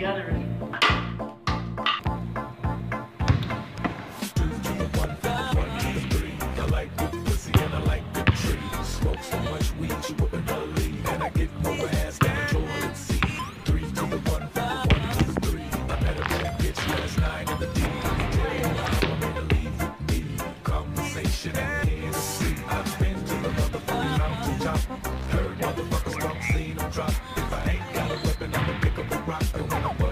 together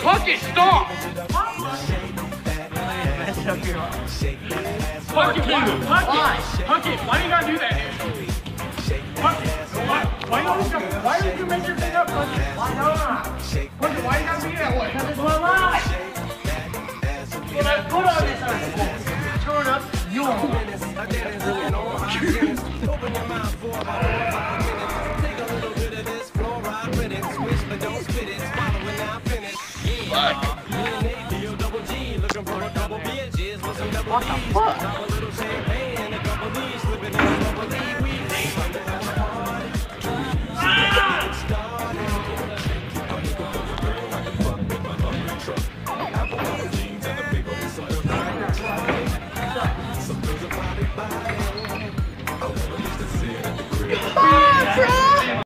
fucking stop! Fuck it, why? Fuck it! Fuck it, why do you gotta do that. Fuck it, why? Why, don't you, why did you make your thing up, Fuck it? Why not? It, why you gotta be that way? Because it's my life! When I put on this article, turn up your... Open your mouth for What the fuck?